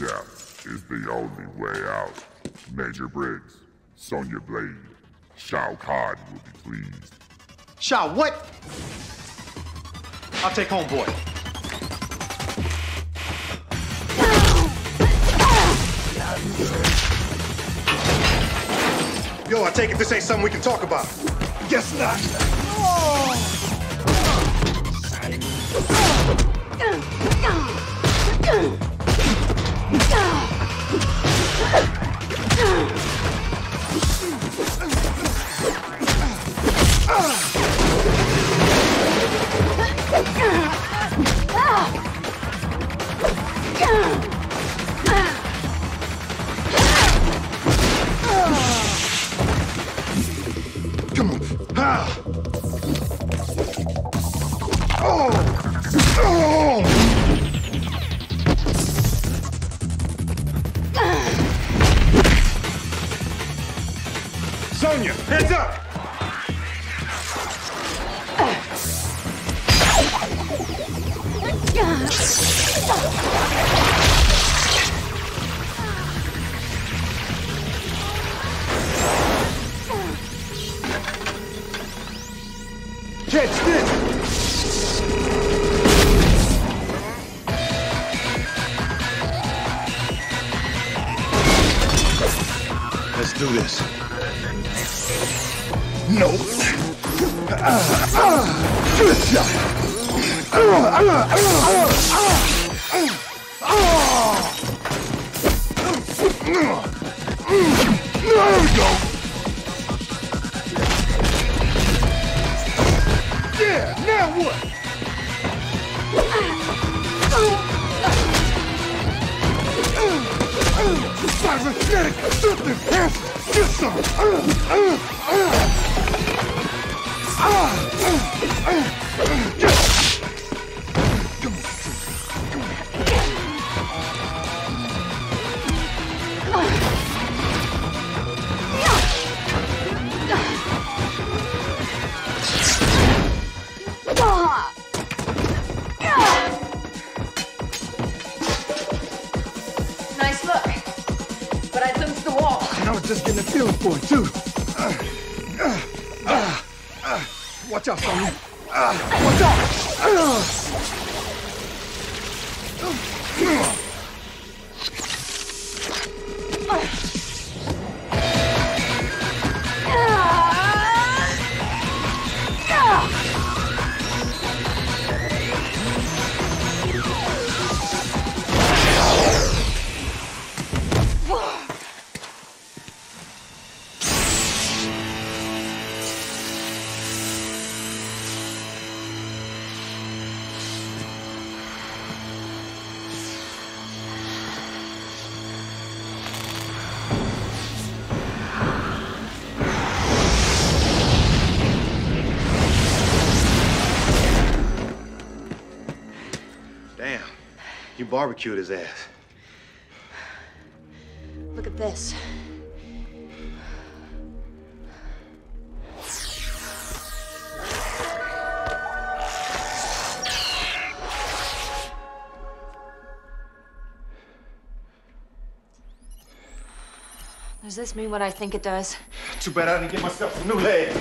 Death is the only way out. Major Briggs, Sonya Blade, Shao Kahn will be pleased. Shao, what? I'll take homeboy. Yo, I take it this ain't something we can talk about. Guess not. Come on. Oh. Ah. Oh. oh. Sonya, hands up! Catch this! Let's do this. No. Ah, ah. Good shot. There we go. Yeah, now what? Cybernetic something has get some. Nice just getting a feeling for it too. Uh, uh, uh, watch out. Uh, watch out. You barbecued his ass. Look at this. Does this mean what I think it does? Too bad I didn't get myself a new leg.